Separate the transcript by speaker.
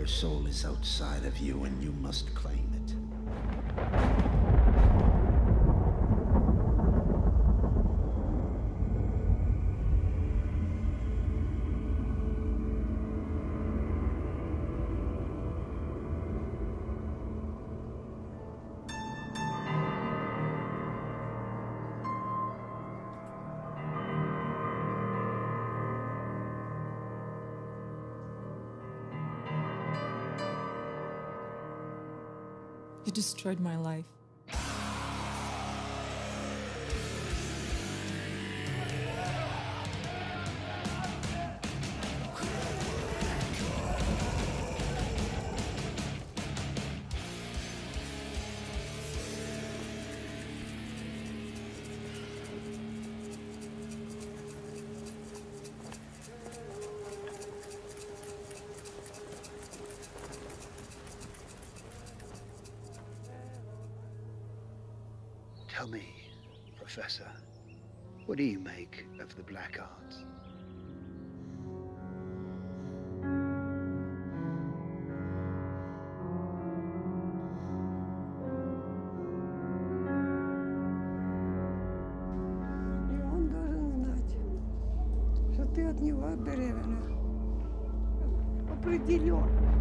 Speaker 1: Your soul is outside of you, and you must claim it.
Speaker 2: You destroyed my life.
Speaker 3: Tell me, Professor, what do you make of the black arts?
Speaker 4: И он должен знать, что ты от него беременна. Определенно.